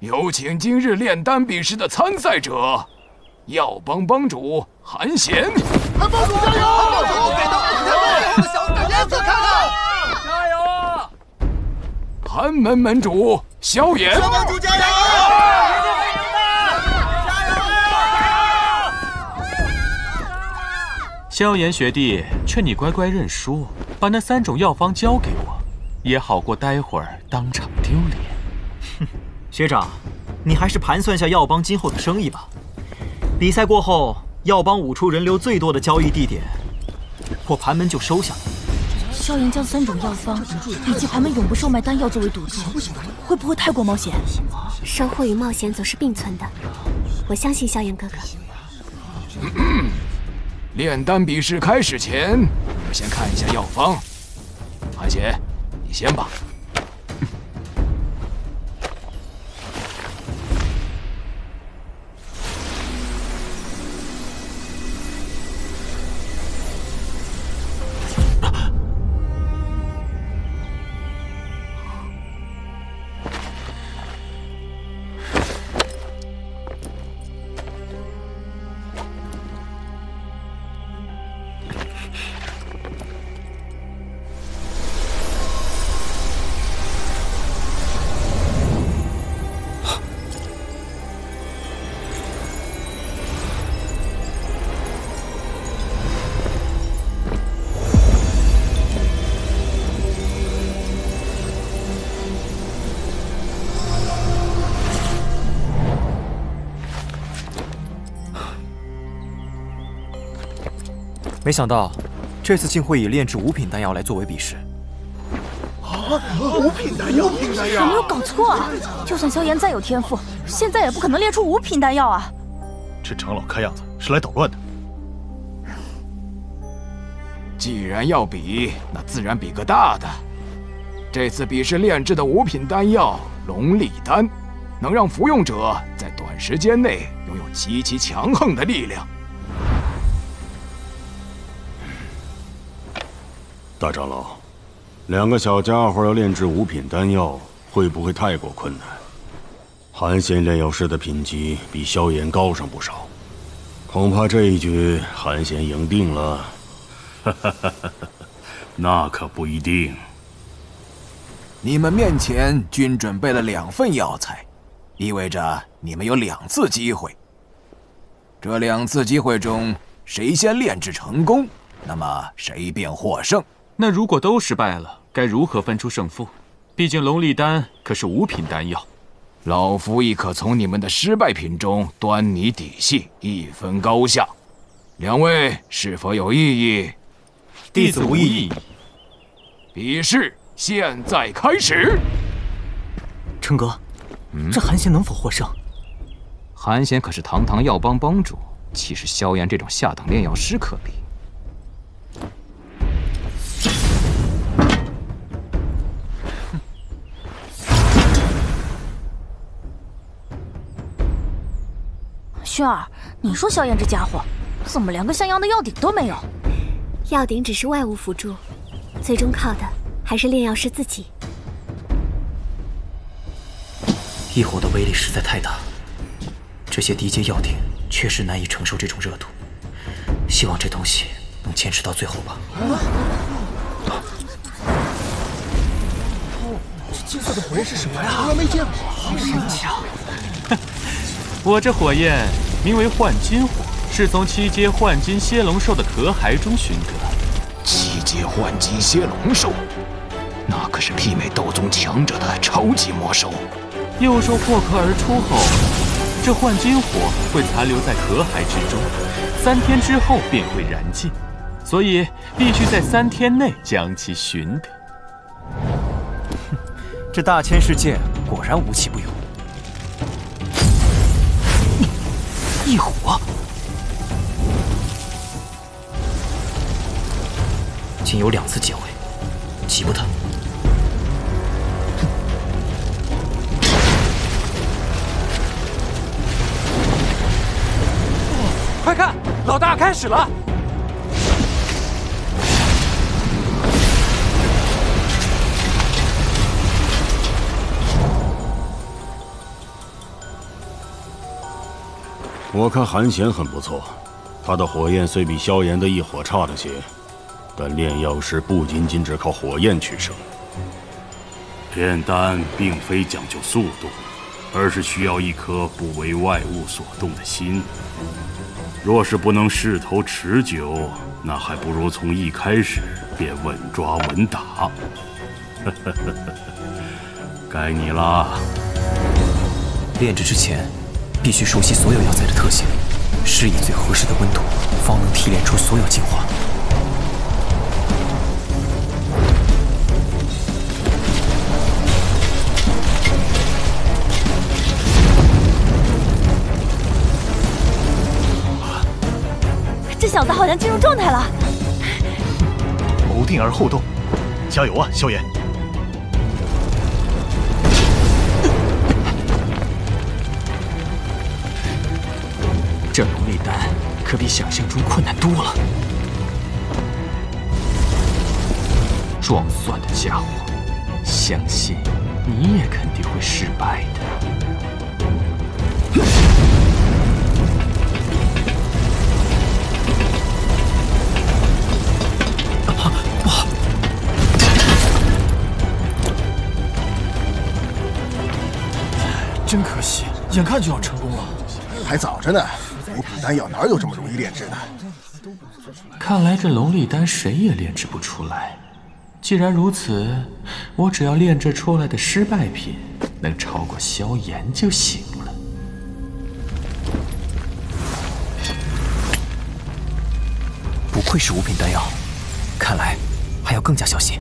有请今日炼丹比试的参赛者，药帮帮主韩贤。帮主加油！帮主给到我们小脸色看看。加油啊！寒门门主萧炎。帮主加油！萧炎学弟，劝你乖乖认输，把那三种药方交给我，也好过待会儿当场丢脸。哼，学长，你还是盘算下药帮今后的生意吧。比赛过后，药帮五处人流最多的交易地点，我盘门就收下了。萧炎将三种药方以及盘门永不售卖丹药作为赌注，会不会太过冒险？收获与冒险总是并存的，我相信萧炎哥哥。炼丹比试开始前，我们先看一下药方。韩杰，你先吧。没想到，这次竟会以炼制五品丹药来作为比试。啊，五品丹药，五品丹药，有没有搞错啊？就算萧炎再有天赋，现在也不可能炼出五品丹药啊！这长老看样子是来捣乱的。既然要比，那自然比个大的。这次比试炼制的五品丹药龙力丹，能让服用者在短时间内拥有极其强横的力量。大长老，两个小家伙要炼制五品丹药，会不会太过困难？韩贤炼药师的品级比萧炎高上不少，恐怕这一局韩贤赢定了。哈哈哈哈哈那可不一定。你们面前均准备了两份药材，意味着你们有两次机会。这两次机会中，谁先炼制成功，那么谁便获胜。那如果都失败了，该如何分出胜负？毕竟龙力丹可是五品丹药，老夫亦可从你们的失败品中端倪底细，一分高下。两位是否有异议？弟子无异议。比试现在开始。成哥，这韩贤能否获胜？韩贤可是堂堂药帮帮主，岂是萧炎这种下等炼药师可比？薰儿，你说萧炎这家伙，怎么连个像样的药鼎都没有？药鼎只是外物辅助，最终靠的还是炼药师自己。异火的威力实在太大，这些低阶药鼎确实难以承受这种热度。希望这东西能坚持到最后吧。这金色的火焰是什么呀？从来没见过，好神奇啊！我这火焰名为幻金火，是从七阶幻金蝎龙兽的壳骸中寻得。七阶幻金蝎龙兽，那可是媲美斗宗强者的超级魔兽。幼兽破壳而出后，这幻金火会残留在壳骸之中，三天之后便会燃尽，所以必须在三天内将其寻得。哼，这大千世界果然无奇不有。异火，仅有两次机会，急不得。快看，老大开始了！我看韩显很不错，他的火焰虽比萧炎的一火差了些，但炼药师不仅仅只靠火焰取胜。炼丹并非讲究速度，而是需要一颗不为外物所动的心。若是不能势头持久，那还不如从一开始便稳抓稳打。该你了。炼制之前，必须熟悉所有药材的特性，施以最合适的温度，方能提炼出所有精华。这小子好像进入状态了。谋定而后动，加油啊，萧炎！这龙内丹可比想象中困难多了。装蒜的家伙，相信你也肯定会失败的。不好！真可惜，眼看就要成功了，还早着呢。五品丹药哪有这么容易炼制的？看来这龙力丹谁也炼制不出来。既然如此，我只要炼制出来的失败品能超过萧炎就行了。不愧是五品丹药，看来还要更加小心。